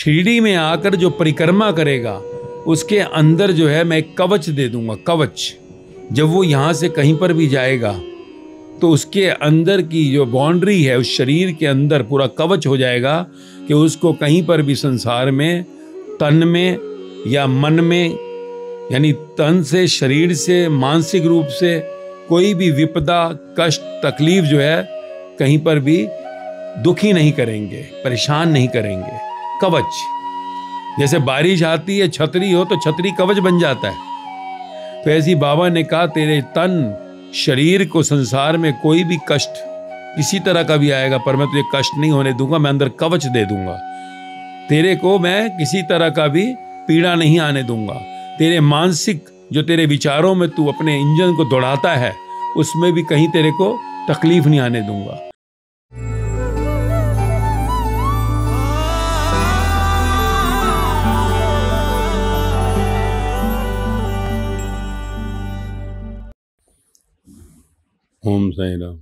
शिरडी में आकर जो परिक्रमा करेगा, उसके अंदर जो है मैं एक कवच दे दूँगा, कवच। जब वो यहाँ से कहीं पर भी जाएगा तो उसके अंदर की जो बाउंड्री है, उस शरीर के अंदर पूरा कवच हो जाएगा कि उसको कहीं पर भी संसार में, तन में या मन में, यानी तन से, शरीर से, मानसिक रूप से कोई भी विपदा, कष्ट, तकलीफ़ जो है, कहीं पर भी दुखी नहीं करेंगे, परेशान नहीं करेंगे। कवच। जैसे बारिश आती है, छतरी हो तो छतरी कवच बन जाता है। तो ऐसी बाबा ने कहा, तेरे तन शरीर को संसार में कोई भी कष्ट किसी तरह का भी आएगा, पर मैं तुझे कष्ट नहीं होने दूँगा, मैं अंदर कवच दे दूँगा। तेरे को मैं किसी तरह का भी पीड़ा नहीं आने दूँगा। तेरे मानसिक जो तेरे विचारों में तू अपने इंजन को दौड़ाता है, उसमें भी कहीं तेरे को तकलीफ़ नहीं आने दूँगा। ओम साई राम।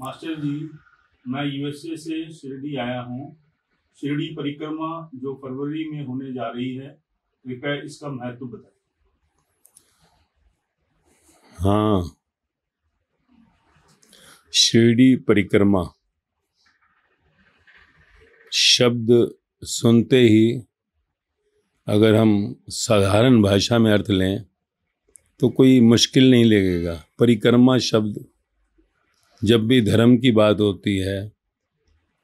मास्टर जी मैं यूएसए से शिरडी आया हूँ। शिरडी परिक्रमा जो फरवरी में होने जा रही है कृपया इसका महत्व बताइए हाँ। शिरडी परिक्रमा। शब्द सुनते ही अगर हम साधारण भाषा में अर्थ लें तो कोई मुश्किल नहीं लगेगा। परिक्रमा शब्द, जब भी धर्म की बात होती है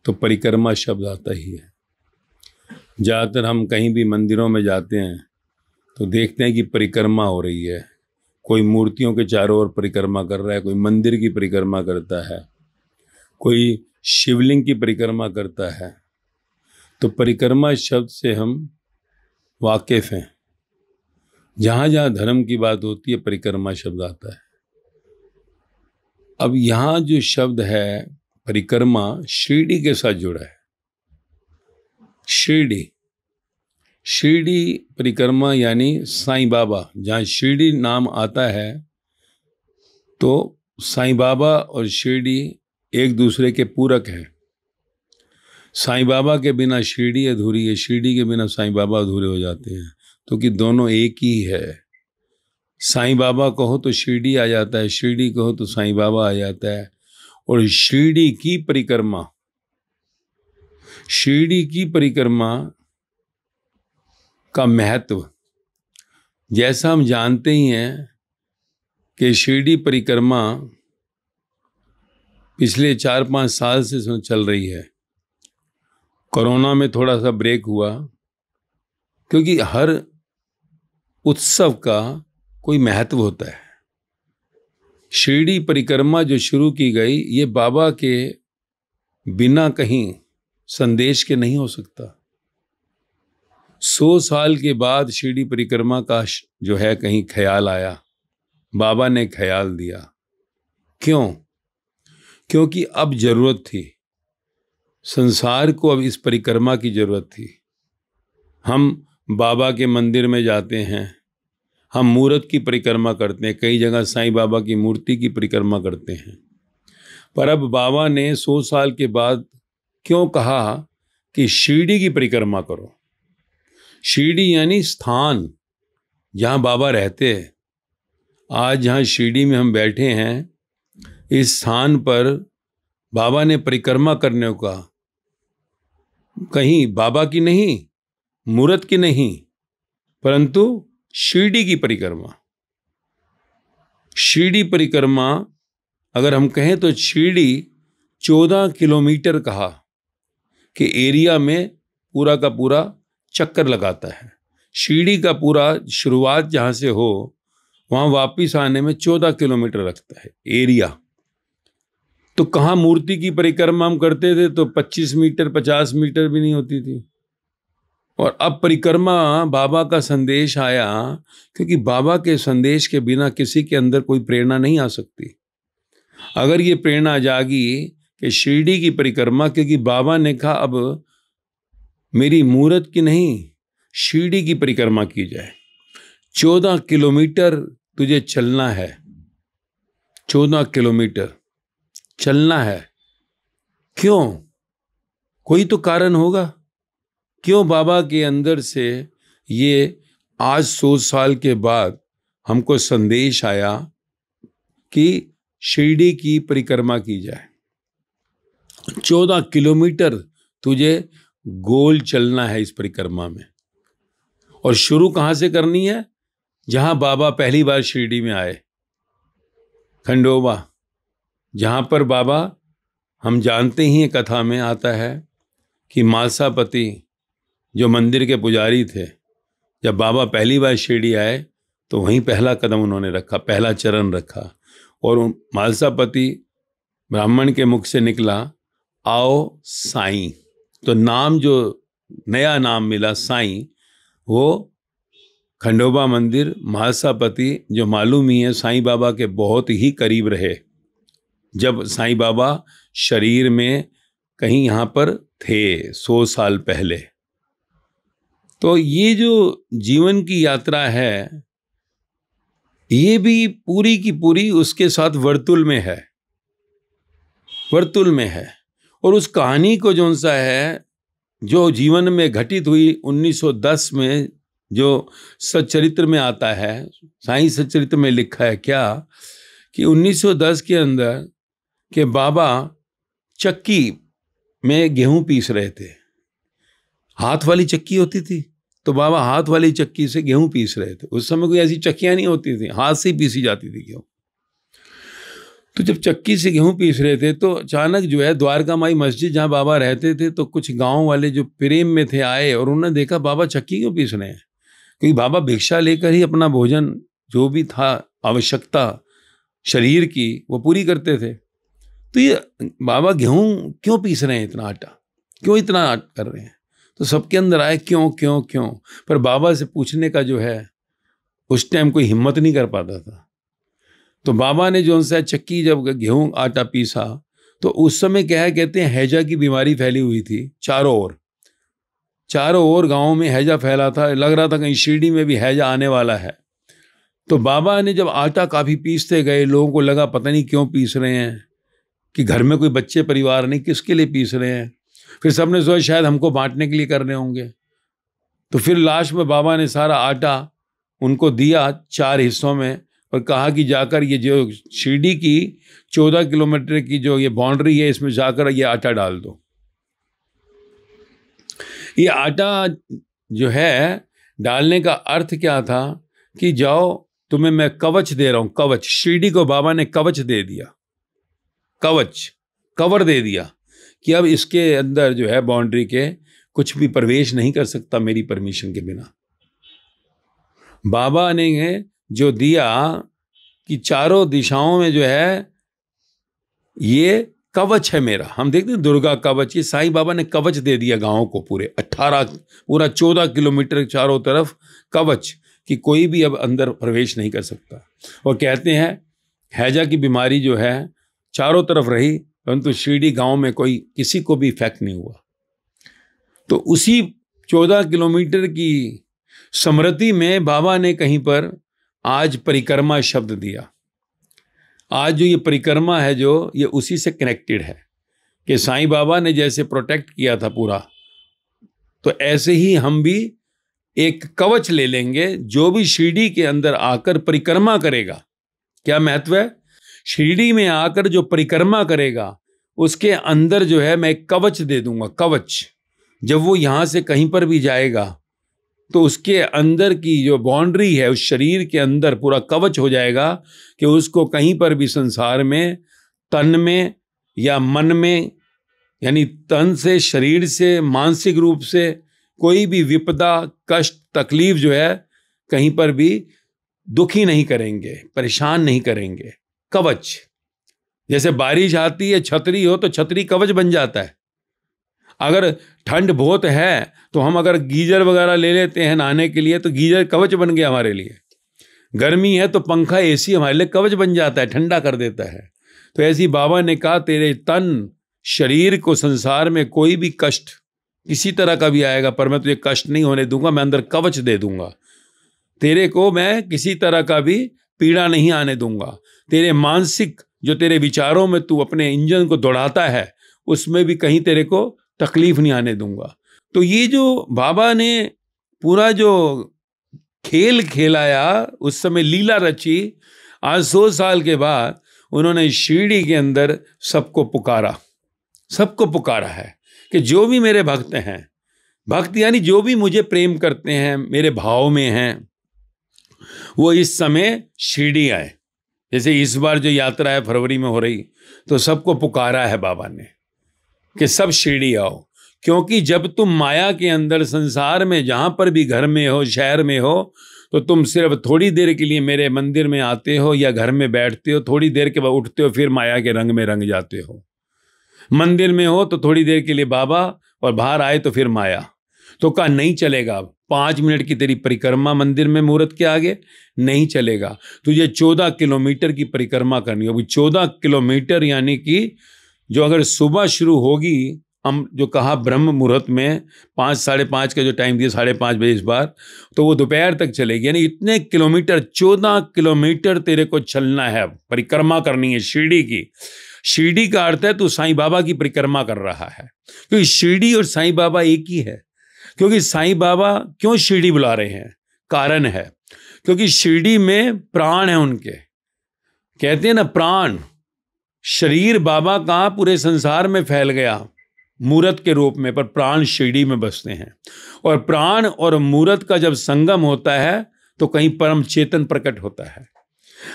तो परिक्रमा शब्द आता ही है। ज़्यादातर हम कहीं भी मंदिरों में जाते हैं तो देखते हैं कि परिक्रमा हो रही है। कोई मूर्तियों के चारों ओर परिक्रमा कर रहा है, कोई मंदिर की परिक्रमा करता है, कोई शिवलिंग की परिक्रमा करता है। तो परिक्रमा शब्द से हम वाकिफ़ हैं। जहाँ जहाँ धर्म की बात होती है, परिक्रमा शब्द आता है। अब यहाँ जो शब्द है, परिक्रमा, शिरडी के साथ जुड़ा है। शिरडी। शिरडी परिक्रमा यानी साईं बाबा। जहाँ शिरडी नाम आता है तो साईं बाबा और शिरडी एक दूसरे के पूरक हैं। साईं बाबा के बिना शिरडी अधूरी है, शिरडी के बिना साईं बाबा अधूरे हो जाते हैं। तो कि दोनों एक ही है। साईं बाबा कहो तो शिरडी आ जाता है, शिरडी कहो तो साईं बाबा आ जाता है। और शिरडी की परिक्रमा, शिरडी की परिक्रमा का महत्व, जैसा हम जानते ही हैं कि शिरडी परिक्रमा पिछले चार पाँच साल से चल रही है। कोरोना में थोड़ा सा ब्रेक हुआ, क्योंकि हर उत्सव का कोई महत्व होता है। शिरडी परिक्रमा जो शुरू की गई, ये बाबा के बिना कहीं संदेश के नहीं हो सकता। सौ साल के बाद शिरडी परिक्रमा का जो है, कहीं ख्याल आया। बाबा ने ख्याल दिया। क्यों? क्योंकि अब ज़रूरत थी। संसार को अब इस परिक्रमा की ज़रूरत थी। हम बाबा के मंदिर में जाते हैं। हम मूर्त की परिक्रमा करते हैं, कई जगह साईं बाबा की मूर्ति की परिक्रमा करते हैं। पर अब बाबा ने सौ साल के बाद क्यों कहा कि शिरडी की परिक्रमा करो? शिरडी यानी स्थान, जहाँ बाबा रहते हैं। आज जहाँ शिरडी में हम बैठे हैं, इस स्थान पर बाबा ने परिक्रमा करने का कहीं। बाबा की नहीं मूर्त की नहीं, परंतु शिरडी की परिक्रमा। शिरडी परिक्रमा, अगर हम कहें तो शिरडी चौदह किलोमीटर कहा कि एरिया में पूरा का पूरा चक्कर लगाता है। शिरडी का पूरा शुरुआत जहाँ से हो, वहाँ वापिस आने में चौदह किलोमीटर लगता है, एरिया। तो कहाँ मूर्ति की परिक्रमा हम करते थे तो पच्चीस मीटर, पचास मीटर भी नहीं होती थी। और अब परिक्रमा बाबा का संदेश आया, क्योंकि बाबा के संदेश के बिना किसी के अंदर कोई प्रेरणा नहीं आ सकती। अगर ये प्रेरणा जागी कि शिरडी की परिक्रमा, क्योंकि बाबा ने कहा, अब मेरी मूर्त की नहीं, शिरडी की परिक्रमा की जाए। चौदह किलोमीटर तुझे चलना है। चौदह किलोमीटर चलना है। क्यों? कोई तो कारण होगा। क्यों बाबा के अंदर से ये आज सौ साल के बाद हमको संदेश आया कि शिरडी की परिक्रमा की जाए? चौदह किलोमीटर तुझे गोल चलना है इस परिक्रमा में। और शुरू कहाँ से करनी है? जहाँ बाबा पहली बार शिरडी में आए। खंडोबा, जहाँ पर बाबा, हम जानते ही कथा में आता है कि मालसापति जो मंदिर के पुजारी थे, जब बाबा पहली बार शिरडी आए तो वहीं पहला कदम उन्होंने रखा, पहला चरण रखा। और मालसापति ब्राह्मण के मुख से निकला, आओ साईं। तो नाम जो, नया नाम मिला साईं, वो खंडोबा मंदिर महासापति जो मालूम ही है, साईं बाबा के बहुत ही करीब रहे। जब साईं बाबा शरीर में कहीं यहाँ पर थे, सौ साल पहले। तो ये जो जीवन की यात्रा है, ये भी पूरी की पूरी उसके साथ वर्तुल में है। वर्तुल में है। और उस कहानी को जो सा है, जो जीवन में घटित हुई 1910 में, जो सच्चरित्र में आता है, साई सच्चरित्र में लिखा है क्या, कि 1910 के अंदर के बाबा चक्की में गेहूँ पीस रहे थे। हाथ वाली चक्की होती थी। तो बाबा हाथ वाली चक्की से गेहूँ पीस रहे थे। उस समय कोई ऐसी चक्कियाँ नहीं होती थी, हाथ से ही पीसी जाती थी गेहूँ। तो जब चक्की से गेहूँ पीस रहे थे तो अचानक जो है द्वारका माई मस्जिद जहाँ बाबा रहते थे तो कुछ गाँव वाले जो प्रेम में थे आए और उन्होंने देखा, बाबा चक्की क्यों पीस रहे हैं? क्योंकि बाबा भिक्षा लेकर ही अपना भोजन, जो भी था, आवश्यकता शरीर की, वो पूरी करते थे। तो ये बाबा गेहूँ क्यों पीस रहे हैं इतना आटा? क्यों इतना कर रहे हैं? तो सबके अंदर आए, क्यों क्यों क्यों? पर बाबा से पूछने का जो है, उस टाइम कोई हिम्मत नहीं कर पाता था। तो बाबा ने जो उनसे चक्की जब गेहूँ, आटा पीसा तो उस समय क्या है, कहते हैं, हैजा की बीमारी फैली हुई थी, चारों ओर। चारों ओर गाँव में हैजा फैला था, लग रहा था कहीं शिरडी में भी हैजा आने वाला है। तो बाबा ने जब आटा काफ़ी पीसते गए, लोगों को लगा, पता नहीं क्यों पीस रहे हैं? कि घर में कोई बच्चे, परिवार नहीं, किसके लिए पीस रहे हैं? फिर सबने सोचा शायद हमको बांटने के लिए कर रहे होंगे। तो फिर लास्ट में बाबा ने सारा आटा उनको दिया चार हिस्सों में और कहा कि जाकर ये जो शिरडी की चौदह किलोमीटर की जो ये बाउंड्री है, इसमें जाकर ये आटा डाल दो। ये आटा जो है, डालने का अर्थ क्या था कि जाओ, तुम्हें मैं कवच दे रहा हूँ, कवच। शिरडी को बाबा ने कवच दे दिया। कवच, कवर दे दिया। कि अब इसके अंदर जो है बाउंड्री के कुछ भी प्रवेश नहीं कर सकता मेरी परमिशन के बिना। बाबा ने जो दिया कि चारों दिशाओं में जो है, ये कवच है मेरा। हम देखते हैं दुर्गा कवच, ये साईं बाबा ने कवच दे दिया गाँव को पूरे अट्ठारह पूरा चौदह किलोमीटर चारों तरफ़ कवच कि कोई भी अब अंदर प्रवेश नहीं कर सकता। और कहते हैं, हैजा की बीमारी जो है चारों तरफ़ रही परंतु शिरडी गाँव में कोई किसी को भी इफ़ेक्ट नहीं हुआ। तो उसी चौदह किलोमीटर की स्मृति में बाबा ने कहीं पर आज परिक्रमा शब्द दिया। आज जो ये परिक्रमा है जो, ये उसी से कनेक्टेड है कि साईं बाबा ने जैसे प्रोटेक्ट किया था पूरा तो ऐसे ही हम भी एक कवच ले लेंगे, जो भी शिरडी के अंदर आकर परिक्रमा करेगा। क्या महत्व है? शिरडी में आकर जो परिक्रमा करेगा, उसके अंदर जो है मैं एक कवच दे दूँगा, कवच। जब वो यहाँ से कहीं पर भी जाएगा तो उसके अंदर की जो बाउंड्री है, उस शरीर के अंदर पूरा कवच हो जाएगा कि उसको कहीं पर भी संसार में, तन में या मन में, यानी तन से, शरीर से, मानसिक रूप से कोई भी विपदा, कष्ट, तकलीफ़ जो है, कहीं पर भी दुखी नहीं करेंगे, परेशान नहीं करेंगे। कवच। जैसे बारिश आती है, छतरी हो तो छतरी कवच बन जाता है। अगर ठंड बहुत है तो हम अगर गीजर वगैरह ले लेते हैं नहाने के लिए तो गीजर कवच बन गया हमारे लिए। गर्मी है तो पंखा, एसी हमारे लिए कवच बन जाता है, ठंडा कर देता है। तो ऐसी बाबा ने कहा, तेरे तन, शरीर को संसार में कोई भी कष्ट किसी तरह का भी आएगा, पर मैं तुझे कष्ट नहीं होने दूँगा, मैं अंदर कवच दे दूँगा। तेरे को मैं किसी तरह का भी पीड़ा नहीं आने दूँगा। तेरे मानसिक जो तेरे विचारों में तू अपने इंजन को दौड़ाता है, उसमें भी कहीं तेरे को तकलीफ़ नहीं आने दूँगा। तो ये जो बाबा ने पूरा जो खेल खेलाया, उस समय लीला रची, आज सौ साल के बाद उन्होंने शिरडी के अंदर सबको पुकारा। सबको पुकारा है कि जो भी मेरे भक्त हैं, भक्त यानी जो भी मुझे प्रेम करते हैं, मेरे भाव में हैं, वो इस समय शिरडी आए। जैसे इस बार जो यात्रा है फरवरी में हो रही तो सबको पुकारा है बाबा ने कि सब शिरडी आओ। क्योंकि जब तुम माया के अंदर संसार में, जहाँ पर भी घर में हो, शहर में हो तो तुम सिर्फ़ थोड़ी देर के लिए मेरे मंदिर में आते हो या घर में बैठते हो, थोड़ी देर के बाद उठते हो, फिर माया के रंग में रंग जाते हो। मंदिर में हो तो थोड़ी देर के लिए बाबा, और बाहर आए तो फिर माया। तो कहा, नहीं चलेगा पाँच मिनट की तेरी परिक्रमा मंदिर में मुहूर्त के आगे नहीं चलेगा। तुझे चौदह किलोमीटर की परिक्रमा करनी होगी चौदह किलोमीटर यानी कि जो अगर सुबह शुरू होगी, हम जो कहा ब्रह्म मुहूर्त में पाँच, साढ़े पाँच का जो टाइम दिया, साढ़े पाँच बजे इस बार तो वो दोपहर तक चलेगी। यानी इतने किलोमीटर, चौदह किलोमीटर तेरे को चलना है। परिक्रमा करनी है शिरडी की। शिरडी का अर्थ है तू साईं बाबा की परिक्रमा कर रहा है। क्योंकि शिरडी और साईं बाबा एक ही है। क्योंकि साईं बाबा क्यों शिरडी बुला रहे हैं? कारण है। क्योंकि शिरडी में प्राण है उनके। कहते हैं ना, प्राण, शरीर बाबा का पूरे संसार में फैल गया? मूर्त के रूप में, पर प्राण शिरडी में बसते हैं। और प्राण और मूर्त का जब संगम होता है तो कहीं परम चेतन प्रकट होता है।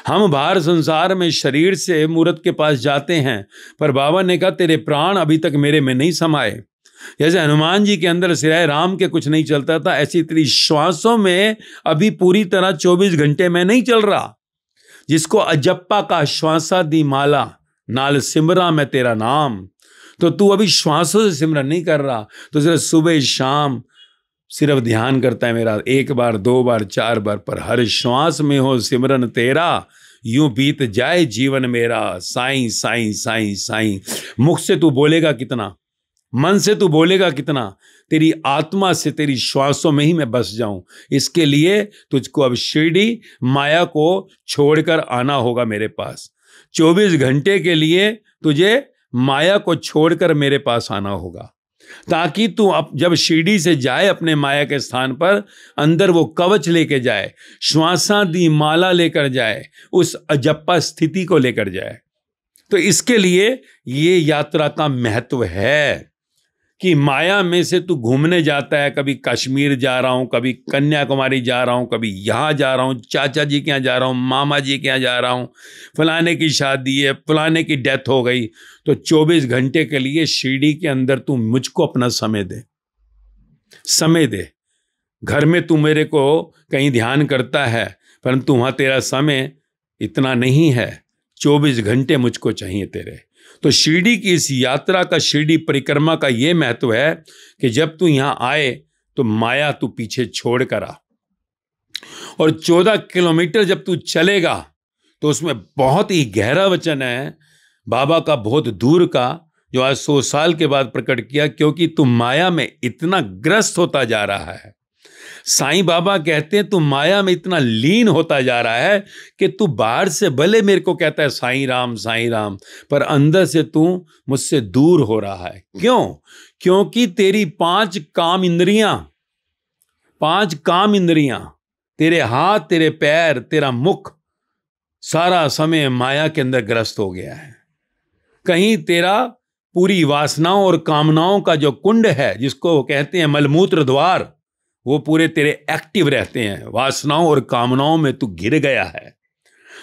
हम बाहर संसार में शरीर से मूर्त के पास जाते हैं, पर बाबा ने कहा, तेरे प्राण अभी तक मेरे में नहीं समाये। जैसे हनुमान जी के अंदर सिराय राम के कुछ नहीं चलता था, ऐसी तेरी श्वासों में अभी पूरी तरह चौबीस घंटे में नहीं चल रहा। जिसको अजप्पा का श्वासा दी माला, नाल सिमरा में तेरा नाम। तो तू अभी श्वासों से सिमरन नहीं कर रहा तो सिर्फ़ सुबह शाम सिर्फ़ ध्यान करता है मेरा, एक बार, दो बार, चार बार, पर हर श्वास में हो सिमरन तेरा, यूँ बीत जाए जीवन मेरा, साई साई साई साई। मुख से तू बोलेगा कितना? मन से तू बोलेगा कितना? तेरी आत्मा से तेरी श्वासों में ही मैं बस जाऊँ। इसके लिए तुझको अब शिरडी माया को छोड़कर आना होगा मेरे पास। चौबीस घंटे के लिए तुझे माया को छोड़कर मेरे पास आना होगा। ताकि तू अब जब शिरडी से जाए अपने माया के स्थान पर, अंदर वो कवच लेके जाए श्वासा दी माला लेकर जाए, उस अजप्पा स्थिति को लेकर जाए। तो इसके लिए ये यात्रा का महत्व है। कि माया में से तू घूमने जाता है, कभी कश्मीर जा रहा हूँ, कभी कन्याकुमारी जा रहा हूँ, कभी यहाँ जा रहा हूँ, चाचा जी के यहाँ जा रहा हूँ, मामा जी के यहाँ जा रहा हूँ, फलाने की शादी है, फलाने की डेथ हो गई तो 24 घंटे के लिए शिरडी के अंदर तू मुझको अपना समय दे। समय दे। घर में तू मेरे को कहीं ध्यान करता है, परंतु वहाँ तेरा समय इतना नहीं है। चौबीस घंटे मुझको चाहिए तेरे। तो शिरडी की इस यात्रा का, शिरडी परिक्रमा का ये महत्व है कि जब तू यहाँ आए तो माया तू पीछे छोड़ कर आ। और चौदह किलोमीटर जब तू चलेगा तो उसमें बहुत ही गहरा वचन है, बाबा का बहुत दूर का, जो आज सौ साल के बाद प्रकट किया, क्योंकि तू माया में इतना ग्रस्त होता जा रहा है। साईं बाबा कहते हैं, तू माया में इतना लीन होता जा रहा है कि तू बाहर से भले मेरे को कहता है, साईं राम साईं राम, पर अंदर से तू मुझसे दूर हो रहा है। क्यों? क्योंकि तेरी पाँच काम इंद्रियाँ, पाँच काम इंद्रियाँ, तेरे हाथ, तेरे पैर, तेरा मुख, सारा समय माया के अंदर ग्रस्त हो गया है। कहीं तेरा पूरी वासनाओं और कामनाओं का जो कुंड है, जिसको कहते हैं मलमूत्र द्वार वो पूरे तेरे एक्टिव रहते हैं। वासनाओं और कामनाओं में तू गिर गया है।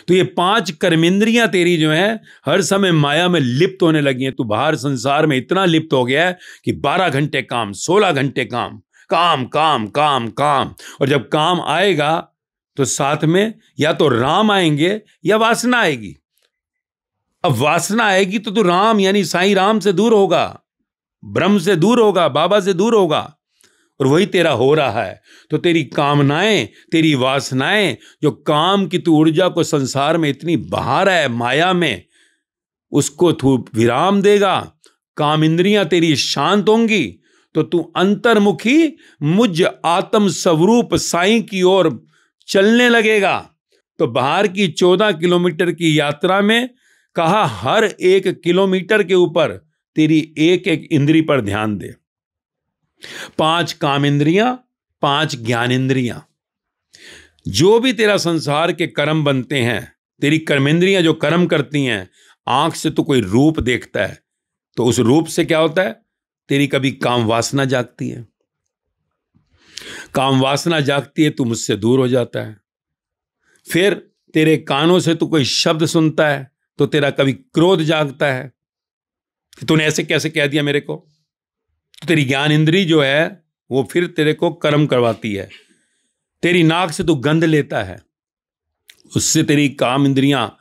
तो ये पाँच कर्मेंद्रियाँ तेरी जो है, हर समय माया में लिप्त होने लगी हैं। तू बाहर संसार में इतना लिप्त हो गया है कि बारह घंटे काम, सोलह घंटे काम काम काम काम काम। और जब काम आएगा तो साथ में या तो राम आएँगे या वासना आएगी। अब वासना आएगी तो तू राम, यानी साईं राम से दूर होगा, ब्रह्म से दूर होगा, बाबा से दूर होगा। और वही तेरा हो रहा है। तो तेरी कामनाएँ, तेरी वासनाएँ, जो काम की तू ऊर्जा को संसार में इतनी बहार है, माया में, उसको तू विराम देगा। काम इंद्रियाँ तेरी शांत होंगी तो तू अंतर्मुखी, मुझ आत्म स्वरूप साई की ओर चलने लगेगा। तो बाहर की चौदह किलोमीटर की यात्रा में कहा, हर एक किलोमीटर के ऊपर तेरी एक एक इंद्री पर ध्यान दे। पाँच काम इंद्रियाँ पाँच ज्ञान इंद्रियाँ जो भी तेरा संसार के कर्म बनते हैं, तेरी कर्मेंद्रियाँ जो कर्म करती हैं, आँख से तो कोई रूप देखता है तो उस रूप से क्या होता है? तेरी कभी काम वासना जागती है। काम वासना जागती है, तू मुझसे दूर हो जाता है। फिर तेरे कानों से तू कोई शब्द सुनता है तो तेरा कभी क्रोध जागता है। तूने ऐसे कैसे कह दिया मेरे को? तो तेरी ज्ञान इंद्री जो है, वो फिर तेरे को कर्म करवाती है। तेरी नाक से तू गंध लेता है। उससे तेरी काम इंद्रियाँ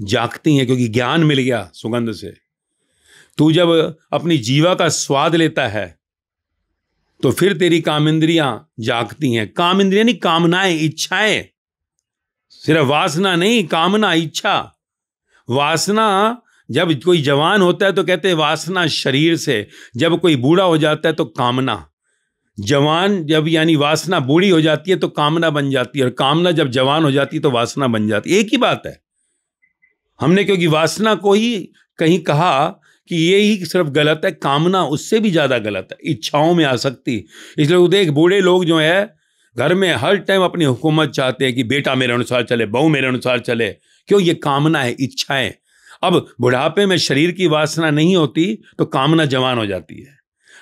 जागती हैं क्योंकि ज्ञान मिल गया सुगंध से। तू जब अपनी जीवा का स्वाद लेता है तो फिर तेरी काम इंद्रियाँ जागती हैं। काम इंद्रिया नहीं, कामनाएँ, इच्छाएँ। सिर्फ़ वासना नहीं, कामना, इच्छा। वासना जब कोई जवान होता है तो कहते हैं, वासना शरीर से। जब कोई बूढ़ा हो जाता है तो कामना। जवान जब यानी वासना बूढ़ी हो जाती है तो कामना बन जाती है, और कामना जब जवान हो जाती है तो वासना बन जाती है। एक ही बात है। हमने क्योंकि वासना को ही कहीं कहा कि ये ही सिर्फ़ गलत है, कामना उससे भी ज़्यादा गलत है, इच्छाओं में आ सकती इसलिए देख, बूढ़े लोग जो है, घर में हर टाइम अपनी हुकूमत चाहते हैं कि बेटा मेरे अनुसार चले, बहू मेरे अनुसार चले। क्यों? ये कामना है, इच्छाएँ। अब बुढ़ापे में शरीर की वासना नहीं होती तो कामना जवान हो जाती है।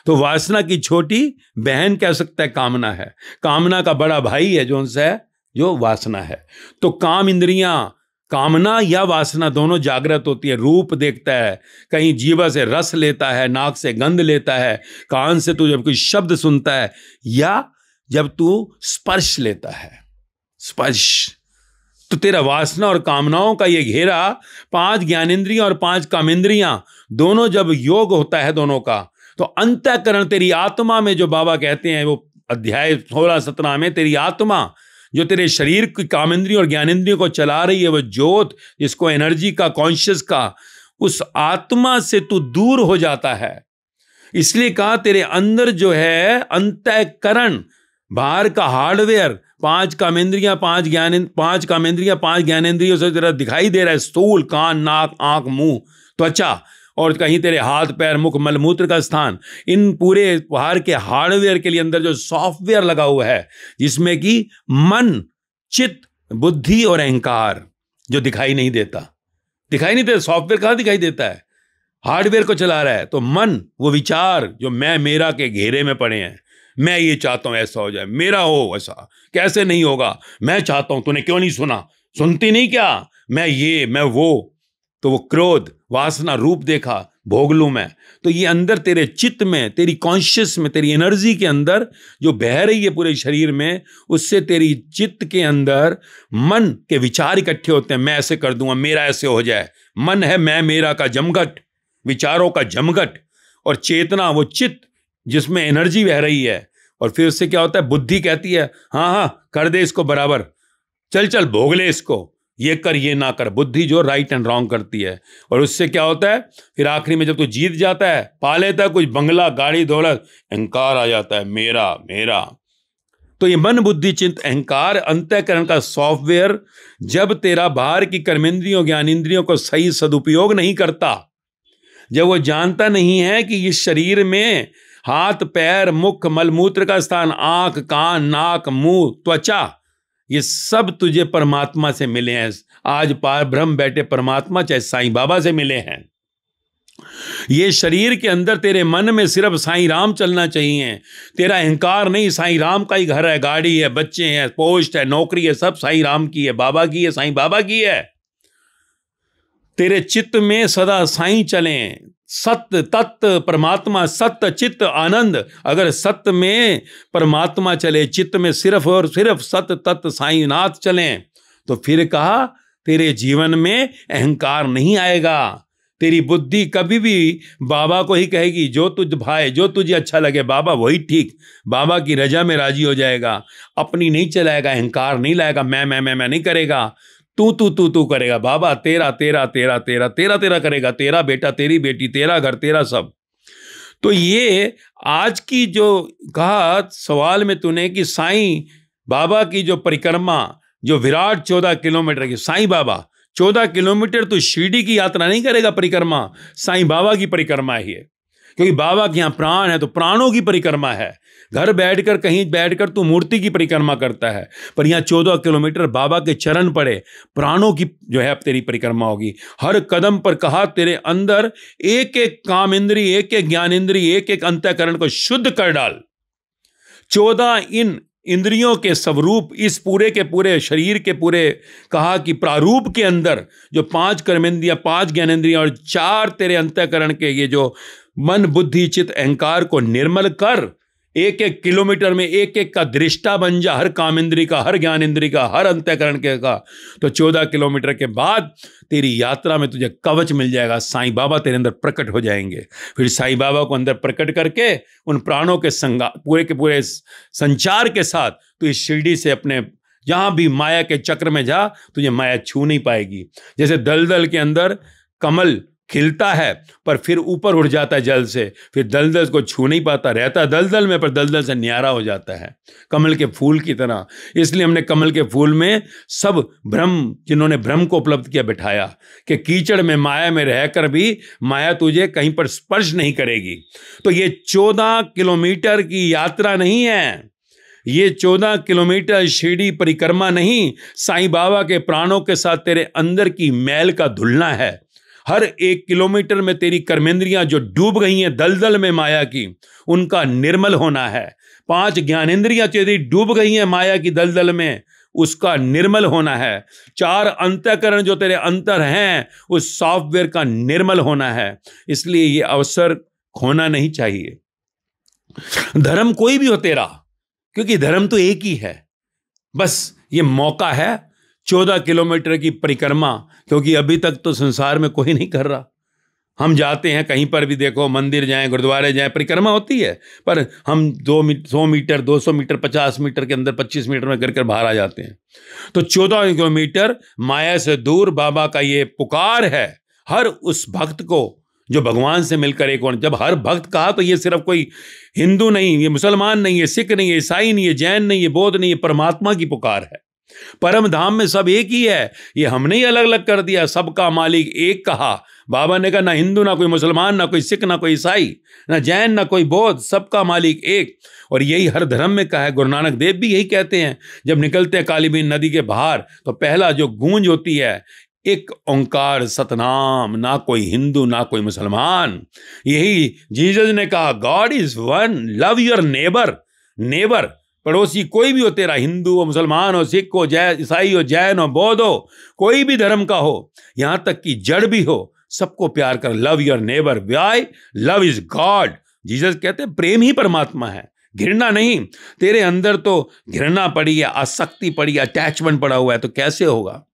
तो वासना की छोटी बहन कह सकता है कामना है। कामना का बड़ा भाई है जो उनसे जो वासना है। तो काम इंद्रियाँ, कामना या वासना दोनों जागृत होती है, रूप देखता है, कहीं जीवा से रस लेता है, नाक से गंध लेता है, कान से तू जब कोई शब्द सुनता है, या जब तू स्पर्श लेता है। स्पर्श। तो तेरा वासना और कामनाओं का ये घेरा, पाँच ज्ञानेन्द्रियाँ और पाँच कामेंद्रियाँ दोनों जब योग होता है दोनों का तो अंतकरण तेरी आत्मा में जो बाबा कहते हैं, वो अध्याय सोलह सत्रह में, तेरी आत्मा, जो तेरे शरीर की कामेंद्रियों और ज्ञानेन्द्रियों को चला रही है वह जोत जिसको एनर्जी का, कॉन्शियस का, उस आत्मा से तू दूर हो जाता है। इसलिए कहा तेरे अंदर जो है, अंतकरण, बाहर का हार्डवेयर पाँच कामेंद्रियाँ, पाँच ज्ञान, पाँच कामेंद्रियाँ, पाँच ज्ञानेन्द्रियों से तेरा दिखाई दे रहा है। स्थूल, कान, नाक, आँख, मुँह, त्वचा और कहीं तेरे हाथ, पैर, मुख मलमूत्र का स्थान। इन पूरे पहाड़ के हार्डवेयर के लिए अंदर जो सॉफ्टवेयर लगा हुआ है, जिसमें कि मन, चित्त, बुद्धि और अहंकार जो दिखाई नहीं देता। दिखाई नहीं देता, सॉफ्टवेयर कहाँ दिखाई देता है? हार्डवेयर को चला रहा है तो मन, वो विचार जो मैं, मेरा के घेरे में पड़े हैं। मैं ये चाहता हूँ ऐसा हो जाए, मेरा हो ऐसा कैसे नहीं होगा? मैं चाहता हूँ, तूने क्यों नहीं सुना? सुनती नहीं क्या? मैं ये, मैं वो। तो वो क्रोध, वासना, रूप देखा, भोग लू मैं। तो ये अंदर तेरे चित्त में, तेरी कॉन्शियस में, तेरी एनर्जी के अंदर जो बह रही है पूरे शरीर में, उससे तेरी चित्त के अंदर मन के विचार इकट्ठे होते हैं। मैं ऐसे कर दूँगा, मेरा ऐसे हो जाए। मन है मैं, मेरा का जमघट, विचारों का जमघट और चेतना, वो चित्त जिसमें एनर्जी बह रही है। और फिर उससे क्या होता है? बुद्धि कहती है हाँ हाँ कर दे इसको बराबर। चल चल, भोग ले इसको। ये कर, ये ना कर। बुद्धि जो राइट एंड रॉन्ग करती है। और उससे क्या होता है? फिर आखिरी में जब तू जीत जाता है, पा लेता है कुछ बंगला, गाड़ी, दौलत, अहंकार आ जाता है, मेरा मेरा। तो ये मन, बुद्धि, चिंत, अहंकार अंतकरण का सॉफ्टवेयर जब तेरा बाहर की कर्मेंद्रियों ज्ञानेन्द्रियों को सही सदुपयोग नहीं करता, जब वो जानता नहीं है कि इस शरीर में हाथ, पैर, मुख, मलमूत्र का स्थान, आँख, कान, नाक, मुँह, त्वचा, ये सब तुझे परमात्मा से मिले हैं। आज पार ब्रह्म बैठे परमात्मा, चाहे साईं बाबा से मिले हैं। ये शरीर के अंदर तेरे मन में सिर्फ़ साईं राम चलना चाहिए। तेरा अहंकार नहीं, साईं राम का ही घर है, गाड़ी है, बच्चे हैं, पोस्ट है, नौकरी है, सब साईं राम की है, बाबा की है, साईं बाबा की है। तेरे चित्त में सदा साईं चलें। सत्य तत्व परमात्मा सत्य चित्त, आनंद। अगर सत्य में परमात्मा चले, चित्त में सिर्फ़ और सिर्फ़ सत्य तत्व साईनाथ चले तो फिर कहा, तेरे जीवन में अहंकार नहीं आएगा। तेरी बुद्धि कभी भी बाबा को ही कहेगी, जो तुझ भाई जो तुझे अच्छा लगे, बाबा वही ठीक। बाबा की रजा में राज़ी हो जाएगा। अपनी नहीं चलाएगा, अहंकार नहीं लाएगा, मैं मैं मैं मैं नहीं करेगा। तू तू तू तू करेगा। बाबा, तेरा तेरा तेरा तेरा तेरा तेरा करेगा। तेरा बेटा, तेरी बेटी, तेरा घर, तेरा सब। तो ये आज की जो कहा सवाल में तूने कि साईं बाबा की जो परिक्रमा, जो विराट चौदह किलोमीटर की, साईं बाबा, चौदह किलोमीटर तो शिरडी की यात्रा नहीं करेगा परिक्रमा। साईं बाबा की परिक्रमा ही है क्योंकि बाबा के यहाँ प्राण है तो प्राणों की परिक्रमा है। घर बैठकर, कहीं बैठकर तू मूर्ति की परिक्रमा करता है। पर यहाँ चौदह किलोमीटर बाबा के चरण पड़े, प्राणों की जो है अब तेरी परिक्रमा होगी। हर कदम पर कहा, तेरे अंदर एक एक काम इंद्री एक एक ज्ञान इंद्री एक एक अंत्यकरण को शुद्ध कर डाल। चौदह इन इंद्रियों के स्वरूप, इस पूरे के पूरे शरीर के पूरे, कहा कि प्रारूप के अंदर, जो पाँच कर्मेंद्रियाँ, पाँच ज्ञानेन्द्रियाँ और चार तेरे अंत्यकरण के ये जो मन, बुद्धि चित अहंकार को निर्मल कर एक एक किलोमीटर में एक एक का दृष्टा बन जा, हर काम इंद्री का, हर ज्ञान इंद्री का, हर अंत्यकरण के का। तो चौदह किलोमीटर के बाद तेरी यात्रा में तुझे कवच मिल जाएगा, साईं बाबा तेरे अंदर प्रकट हो जाएँगे। फिर साईं बाबा को अंदर प्रकट करके उन प्राणों के संगा, पूरे के पूरे संचार के साथ तू इस शिरडी से अपने, जहाँ भी माया के चक्र में जा, तुझे माया छू नहीं पाएगी। जैसे दलदल के अंदर कमल खिलता है, पर फिर ऊपर उठ जाता है जल से। फिर दलदल को छू नहीं पाता, रहता दलदल में, पर दलदल से न्यारा हो जाता है। कमल के फूल की तरह। इसलिए हमने कमल के फूल में सब भ्रम, जिन्होंने भ्रम को उपलब्ध किया, बिठाया कि कीचड़ में, माया में रहकर भी माया तुझे कहीं पर स्पर्श नहीं करेगी। तो ये चौदह किलोमीटर की यात्रा नहीं है। ये चौदह किलोमीटर शिरडी परिक्रमा नहीं, साईं बाबा के प्राणों के साथ तेरे अंदर की मैल का धुलना है। हर एक किलोमीटर में तेरी कर्मेंद्रियाँ जो डूब गई हैं दलदल में माया की, उनका निर्मल होना है। पाँच ज्ञानेन्द्रियाँ तेरी डूब गई हैं माया की दलदल में, उसका निर्मल होना है। चार अंतकरण जो तेरे अंतर हैं, उस सॉफ्टवेयर का निर्मल होना है। इसलिए ये अवसर खोना नहीं चाहिए। धर्म कोई भी हो तेरा, क्योंकि धर्म तो एक ही है। बस ये मौका है चौदह किलोमीटर की परिक्रमा, क्योंकि अभी तक तो संसार में कोई नहीं कर रहा। हम जाते हैं, कहीं पर भी देखो, मंदिर जाएँ, गुरुद्वारे जाएँ, परिक्रमा होती है, पर हम दो मीटर सौ मीटर, दो सौ मीटर, पचास मीटर के अंदर, पच्चीस मीटर में कर कर बाहर आ जाते हैं। तो चौदह किलोमीटर माया से दूर बाबा का ये पुकार है, हर उस भक्त को, जो भगवान से मिलकर एक और, जब हर भक्त कहा तो ये सिर्फ़ कोई हिंदू नहीं, ये मुसलमान नहीं है सिख नहीं है ईसाई नहीं है जैन नहीं है बौद्ध नहीं है परमात्मा की पुकार है। परम धाम में सब एक ही है। ये हमने ही अलग अलग कर दिया, सबका मालिक एक कहा। बाबा ने कहा, ना हिंदू, ना कोई मुसलमान, ना कोई सिख, ना कोई ईसाई, ना जैन, ना कोई बौद्ध, सबका मालिक एक। और यही हर धर्म में कहा है। गुरु नानक देव भी यही कहते हैं। जब निकलते हैं कालीबीन नदी के बाहर तो पहला जो गूंज होती है, एक ओंकार, सतनाम, ना कोई हिंदू, ना कोई मुसलमान। यही जीजस ने कहा God is one love your neighbour neighbour पड़ोसी कोई भी हो तेरा, हिंदू हो, मुसलमान हो, सिख हो, जै, ईसाई हो, जैन हो, बौद्ध हो, कोई भी धर्म का हो, यहाँ तक कि जड़ भी हो, सबको प्यार कर love your neighbour why love is God Jesus कहते प्रेम ही परमात्मा है। घृणा नहीं, तेरे अंदर तो घृणा पड़ी है, आसक्ति पड़ी अटैचमेंट पड़ा हुआ है तो कैसे होगा?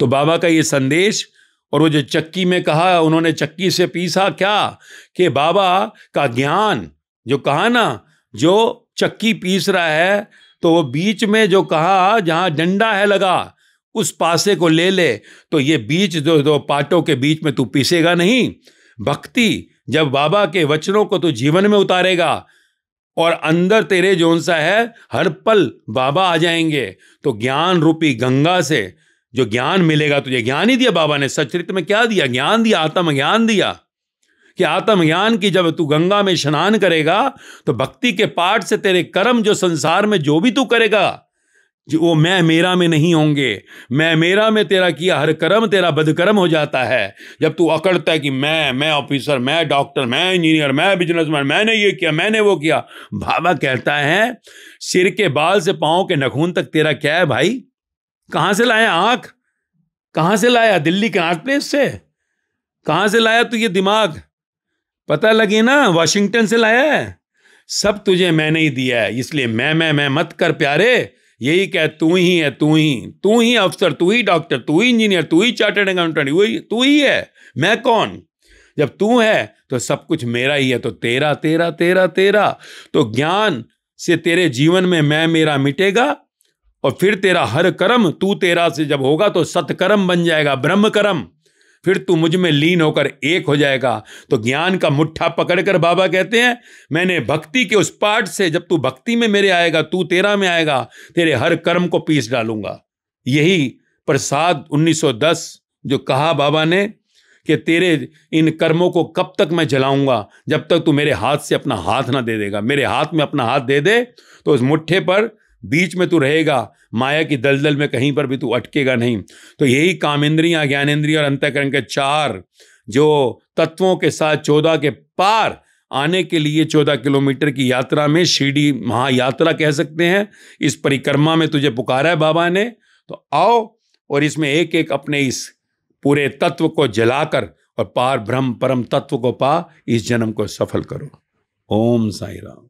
तो बाबा का ये संदेश, और वो जो चक्की में कहा, उन्होंने चक्की से पीसा, क्या? कि बाबा का ज्ञान, जो कहा ना जो चक्की पीस रहा है तो वो बीच में जो कहा, जहाँ डंडा है लगा, उस पासे को ले ले। तो ये बीच जो दो पाटों के बीच में तू पीसेगा नहीं। भक्ति जब बाबा के वचनों को तू जीवन में उतारेगा, और अंदर तेरे जोन सा है, हर पल बाबा आ जाएँगे। तो ज्ञान रूपी गंगा से जो ज्ञान मिलेगा, तुझे ज्ञान ही दिया बाबा ने सचरित में क्या दिया? ज्ञान दिया, आत्म ज्ञान दिया। कि आत्मज्ञान की जब तू गंगा में स्नान करेगा तो भक्ति के पाठ से तेरे कर्म जो संसार में जो भी तू करेगा वो मैं मेरा में नहीं होंगे। मैं मेरा में तेरा किया हर कर्म, तेरा बदकर्म हो जाता है। जब तू अकड़ता है कि मैं मैं ऑफिसर मैं डॉक्टर मैं इंजीनियर मैं बिजनेसमैन मैंने ये किया, मैंने वो किया, बाबा कहता है, सिर के बाल से पाँव के नखून तक तेरा क्या है भाई? कहाँ से लाया आँख? कहाँ से लाया? दिल्ली के आँख प्लेस से कहाँ से लाया तू ये दिमाग? पता लगे ना, वाशिंगटन से लाया है। सब तुझे मैंने ही दिया है, इसलिए मैं मैं मैं मत कर प्यारे। यही कह, तू ही है, तू ही तू ही अफसर तू ही डॉक्टर तू ही इंजीनियर तू ही चार्टर्ड अकाउंटेंट वही, तू ही है। मैं कौन? जब तू है तो सब कुछ मेरा ही है तो तेरा तेरा तेरा तेरा। तो ज्ञान से तेरे जीवन में मैं, मेरा मिटेगा, और फिर तेरा हर कर्म तू तेरा से जब होगा तो सतकर्म बन जाएगा ब्रह्म कर्म फिर तू मुझमें लीन होकर एक हो जाएगा। तो ज्ञान का मुट्ठा पकड़कर बाबा कहते हैं, मैंने भक्ति के उस पाठ से जब तू भक्ति में मेरे आएगा, तू तेरा में आएगा, तेरे हर कर्म को पीस डालूँगा। यही प्रसाद 1910 जो कहा बाबा ने कि तेरे इन कर्मों को कब तक मैं जलाऊँगा, जब तक तू मेरे हाथ से अपना हाथ ना दे देगा। मेरे हाथ में अपना हाथ दे दे तो उस मुट्ठे पर बीच में तू रहेगा। माया की दलदल में कहीं पर भी तू अटकेगा नहीं। तो यही कामेंद्रियाँ ज्ञानेन्द्रिय और अंतकरण के चार जो तत्वों के साथ चौदह के पार आने के लिए चौदह किलोमीटर की यात्रा में शिरडी महायात्रा कह सकते हैं। इस परिक्रमा में तुझे पुकारा है बाबा ने। तो आओ और इसमें एक एक अपने इस पूरे तत्व को जलाकर और पार ब्रह्म परम तत्व को पा, इस जन्म को सफल करो। ओम साई राम